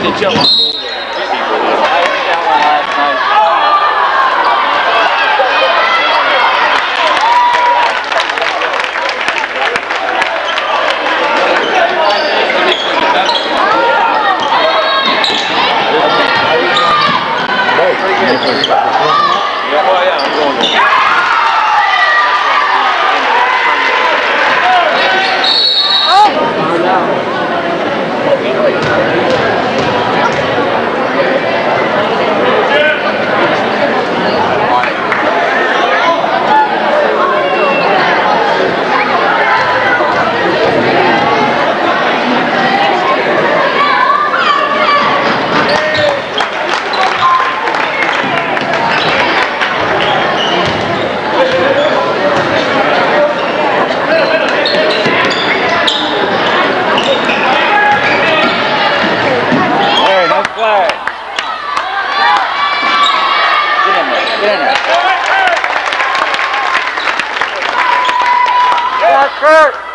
你见 Yes.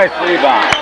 Nice rebound.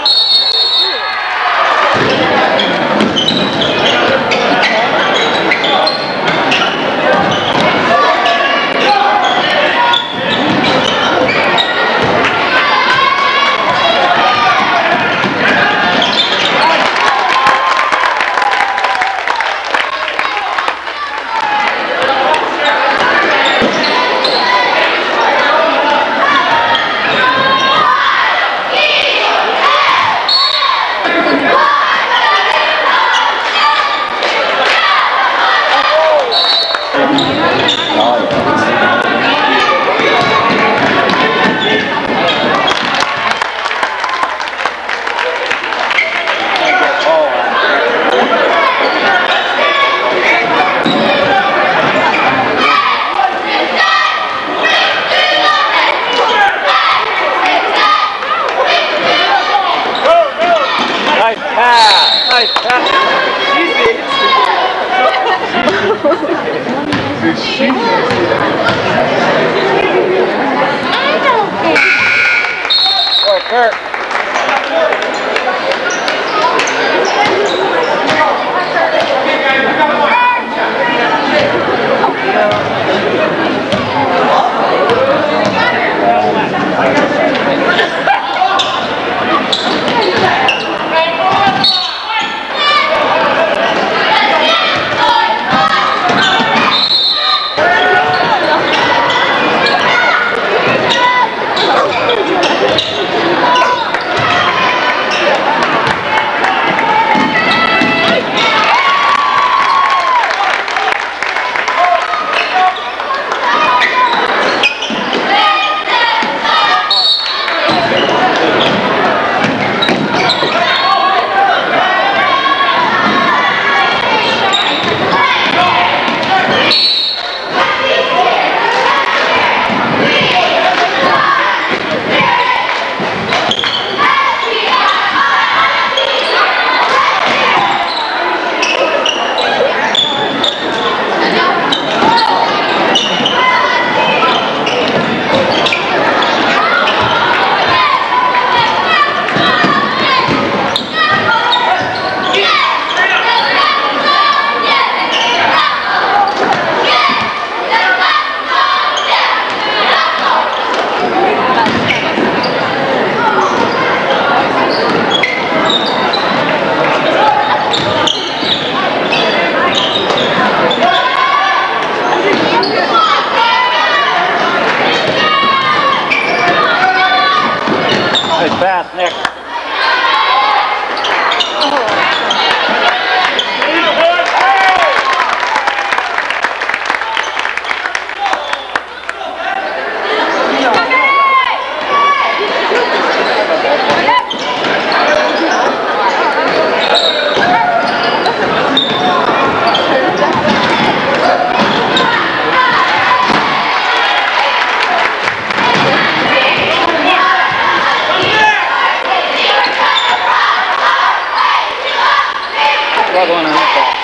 Vagona.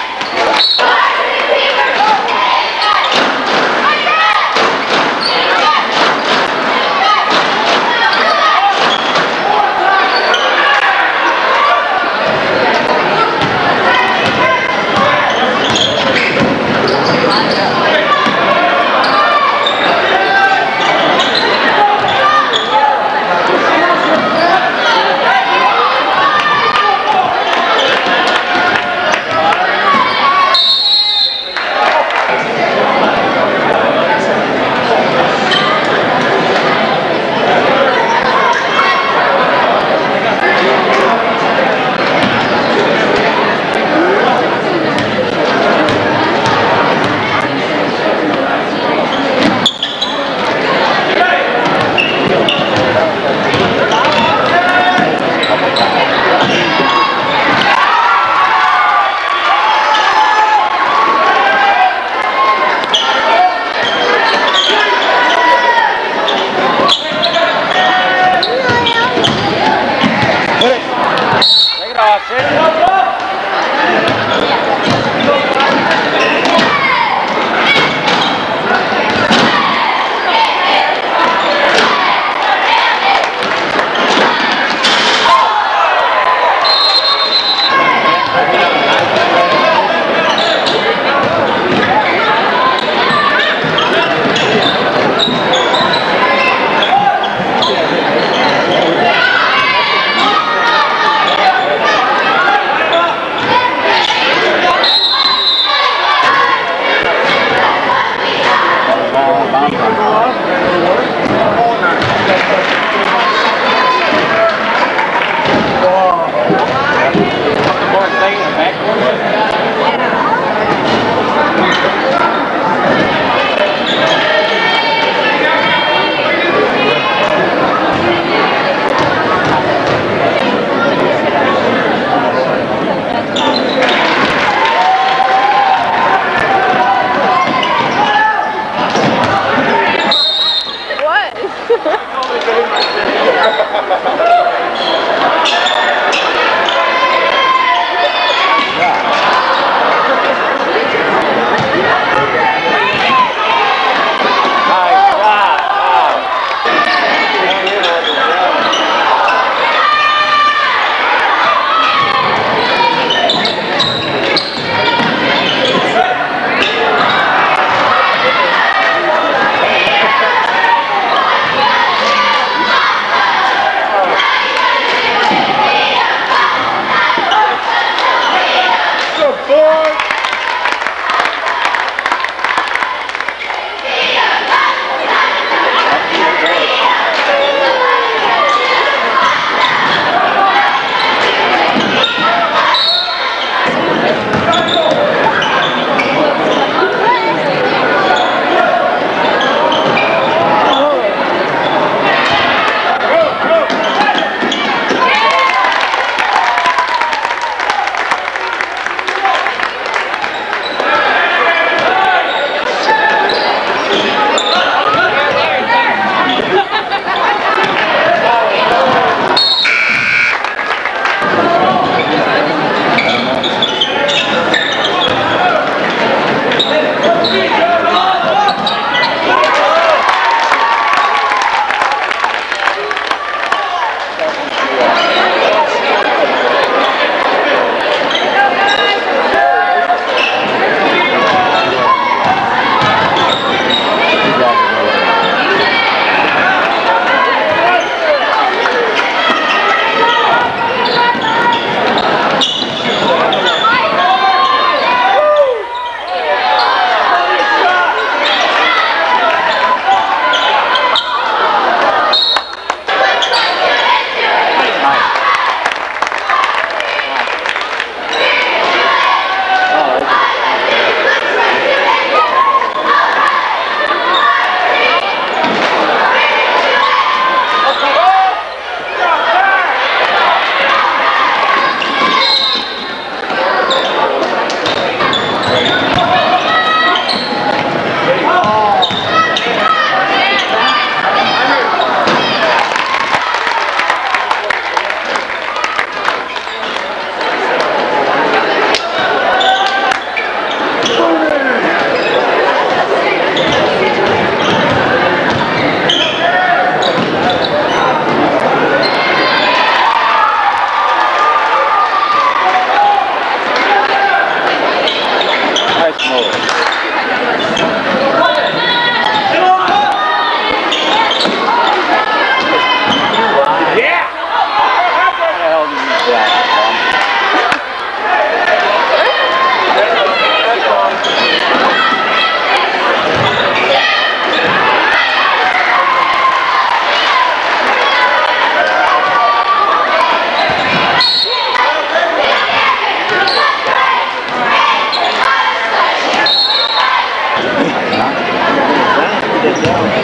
it down.